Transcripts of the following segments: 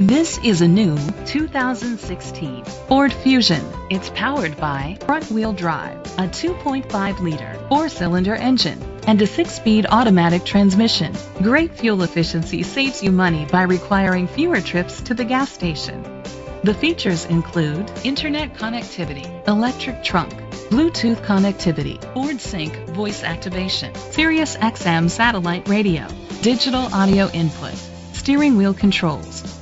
This is a new 2016 Ford Fusion. It's powered by front-wheel drive, a 2.5-liter four-cylinder engine, and a six-speed automatic transmission. Great fuel efficiency saves you money by requiring fewer trips to the gas station. The features include internet connectivity, electric trunk, Bluetooth connectivity, Ford Sync voice activation, Sirius XM satellite radio, digital audio input, steering wheel controls,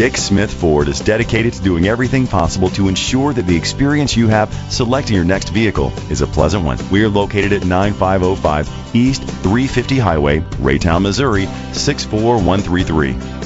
Dick Smith Ford is dedicated to doing everything possible to ensure that the experience you have selecting your next vehicle is a pleasant one. We are located at 9505 East 350 Highway, Raytown, Missouri 64133.